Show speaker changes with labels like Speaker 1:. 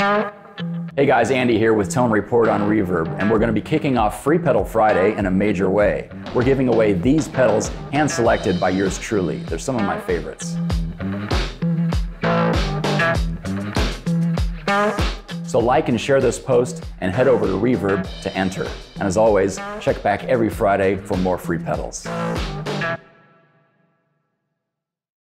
Speaker 1: Hey guys, Andy here with Tone Report on Reverb, and we're going to be kicking off Free Pedal Friday in a major way. We're giving away these pedals hand selected by yours truly. They're some of my favorites. So like and share this post and head over to Reverb to enter. And as always, check back every Friday for more free pedals.